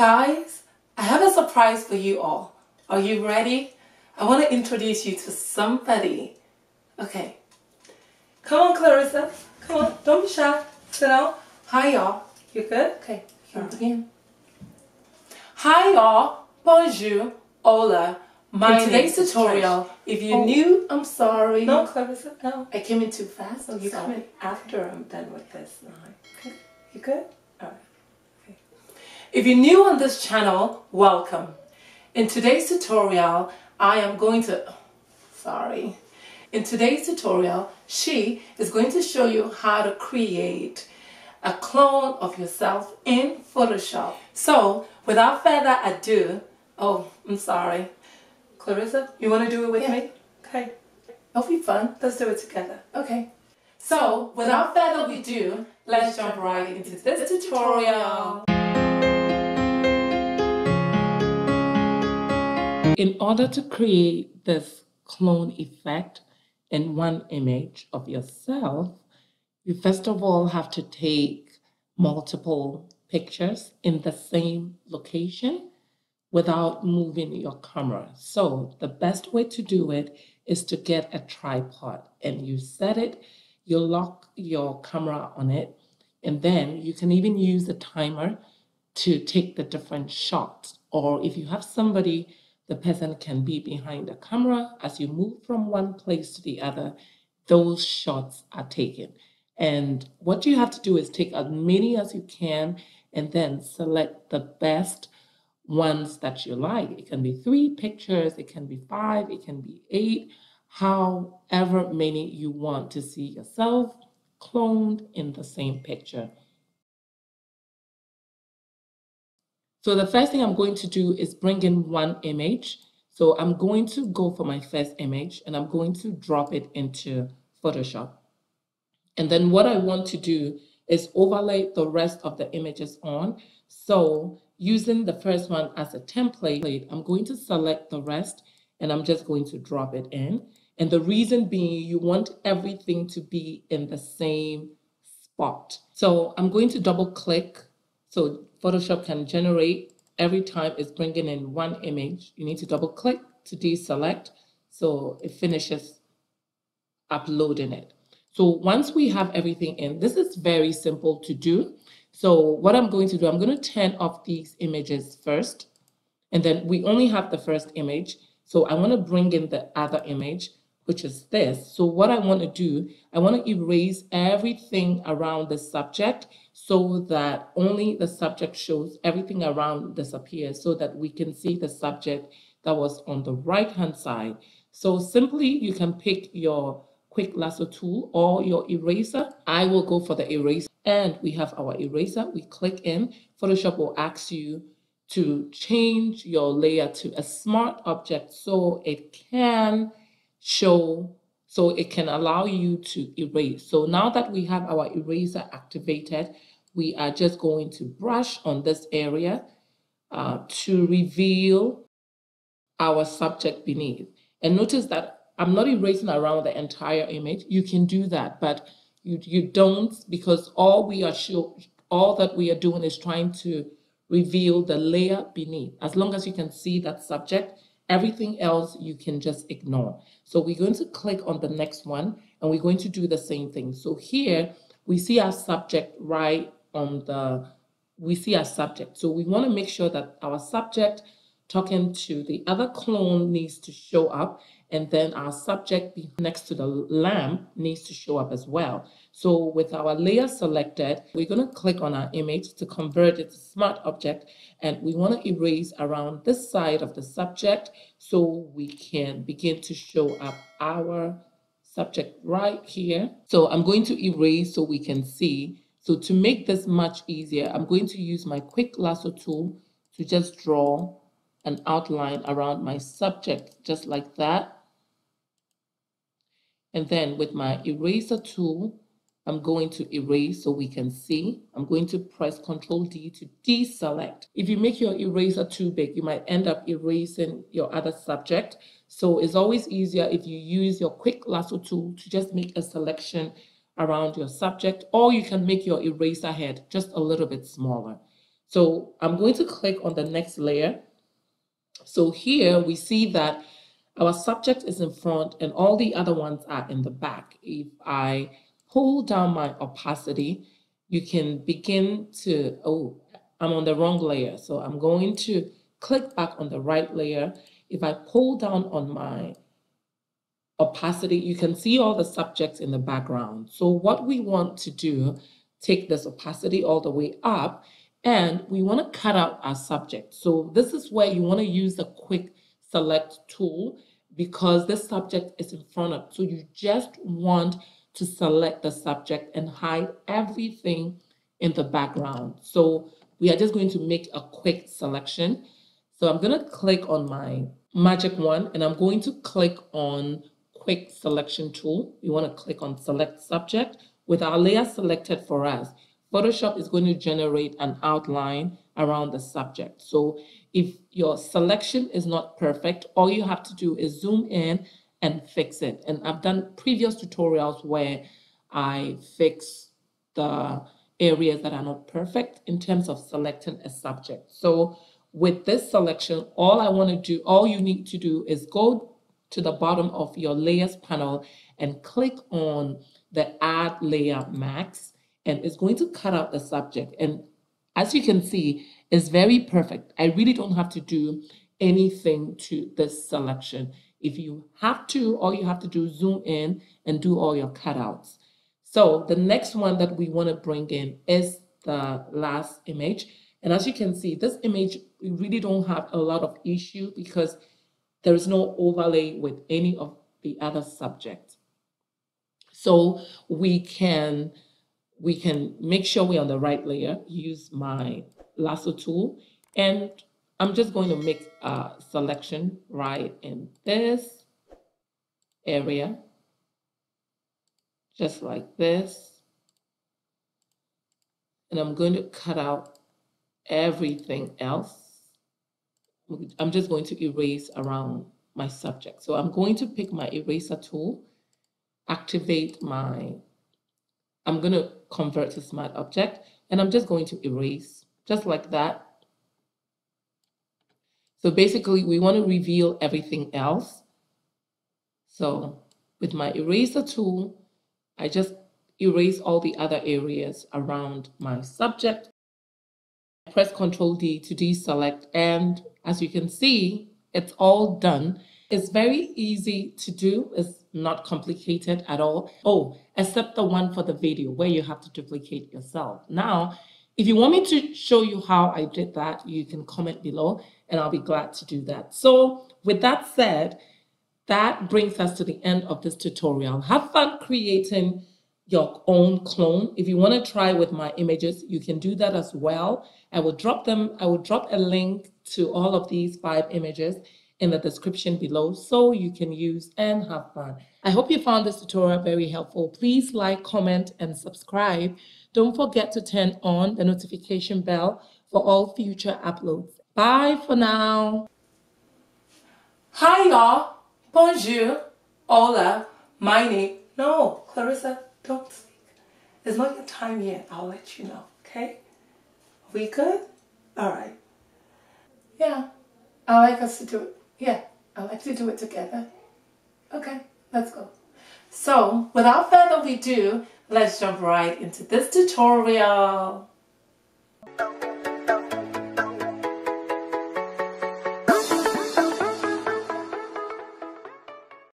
Guys, I have a surprise for you all. Are you ready? I want to introduce you to somebody. Okay. Come on, Clarissa. Come on. Don't be shy. Sit down. Hi, y'all. You good? Okay. Here again. Hi, y'all. Bonjour. Hola. My In today's tutorial, if you're oh. new, I'm sorry. No, Clarissa, no. I came in too fast. I'm you come in after I'm done with this. Okay. You good? All right. Okay. If you're new on this channel, welcome. In today's tutorial, I am going to, sorry. In today's tutorial, she is going to show you how to create a clone of yourself in Photoshop. So, without further ado, oh, I'm sorry. Clarissa, you want to do it with yeah. me? Okay. It'll be fun. Let's do it together. Okay. So, without further ado, let's jump right into this tutorial. In order to create this clone effect in one image of yourself, you first of all have to take multiple pictures in the same location without moving your camera. So the best way to do it is to get a tripod and you set it, you lock your camera on it, and then you can even use a timer to take the different shots. Or if you have somebody the person can be behind the camera. As you move from one place to the other, those shots are taken. And what you have to do is take as many as you can and then select the best ones that you like. It can be three pictures, it can be five, it can be eight, however many you want to see yourself cloned in the same picture. So the first thing I'm going to do is bring in one image. So I'm going to go for my first image and I'm going to drop it into Photoshop. And then what I want to do is overlay the rest of the images on. So using the first one as a template, I'm going to select the rest and I'm just going to drop it in. And the reason being you want everything to be in the same spot. So I'm going to double click so Photoshop can generate every time it's bringing in one image. You need to double click to deselect so it finishes uploading it. So once we have everything in, this is very simple to do. So what I'm going to do, I'm going to turn off these images first. And then we only have the first image. So I want to bring in the other image which is this. So what I want to do, I want to erase everything around the subject so that only the subject shows, everything around disappears so that we can see the subject that was on the right hand side. So simply you can pick your quick lasso tool or your eraser. I will go for the eraser and we have our eraser. We click in, Photoshop will ask you to change your layer to a smart object so it can show so it can allow you to erase. So now that we have our eraser activated, we are just going to brush on this area uh, to reveal our subject beneath. And notice that I'm not erasing around the entire image. You can do that, but you, you don't because all we are show, all that we are doing is trying to reveal the layer beneath. As long as you can see that subject, Everything else you can just ignore. So we're going to click on the next one and we're going to do the same thing. So here we see our subject right on the, we see our subject. So we want to make sure that our subject talking to the other clone needs to show up and then our subject next to the lamp needs to show up as well. So with our layer selected, we're going to click on our image to convert it to smart object and we want to erase around this side of the subject so we can begin to show up our subject right here. So I'm going to erase so we can see. So to make this much easier, I'm going to use my quick lasso tool to just draw an outline around my subject just like that. And then with my eraser tool, I'm going to erase so we can see. I'm going to press Control D to deselect. If you make your eraser too big, you might end up erasing your other subject. So it's always easier if you use your quick lasso tool to just make a selection around your subject, or you can make your eraser head just a little bit smaller. So I'm going to click on the next layer. So here we see that our subject is in front and all the other ones are in the back. If I pull down my opacity, you can begin to, oh, I'm on the wrong layer. So I'm going to click back on the right layer. If I pull down on my opacity, you can see all the subjects in the background. So what we want to do, take this opacity all the way up, and we want to cut out our subject. So this is where you want to use the quick select tool because this subject is in front of. So you just want to select the subject and hide everything in the background. So we are just going to make a quick selection. So I'm going to click on my magic wand and I'm going to click on quick selection tool. We want to click on select subject with our layer selected for us. Photoshop is going to generate an outline around the subject. So if your selection is not perfect, all you have to do is zoom in and fix it. And I've done previous tutorials where I fix the areas that are not perfect in terms of selecting a subject. So with this selection, all I want to do, all you need to do is go to the bottom of your layers panel and click on the add layer mask and it's going to cut out the subject. And as you can see, it's very perfect. I really don't have to do anything to this selection. If you have to, all you have to do zoom in and do all your cutouts. So the next one that we want to bring in is the last image. And as you can see, this image, we really don't have a lot of issue because there is no overlay with any of the other subjects. So we can we can make sure we're on the right layer, use my lasso tool, and I'm just going to make a selection right in this area, just like this. And I'm going to cut out everything else. I'm just going to erase around my subject. So I'm going to pick my eraser tool, activate my I'm going to convert to smart object and I'm just going to erase just like that. So basically we want to reveal everything else. So with my eraser tool, I just erase all the other areas around my subject. Press Ctrl D to deselect and as you can see, it's all done. It's very easy to do. It's not complicated at all. Oh, except the one for the video where you have to duplicate yourself. Now, if you want me to show you how I did that, you can comment below and I'll be glad to do that. So with that said, that brings us to the end of this tutorial. Have fun creating your own clone. If you want to try with my images, you can do that as well. I will drop them. I will drop a link to all of these five images in the description below so you can use and have fun. I hope you found this tutorial very helpful. Please like, comment, and subscribe. Don't forget to turn on the notification bell for all future uploads. Bye for now. Hi y'all. Bonjour. Hola. My name. No, Clarissa, don't speak. It's not your time yet. I'll let you know, okay? We good? All right. Yeah, I like us to do it. Yeah, I like to do it together. Okay, let's go. So, without further ado, let's jump right into this tutorial.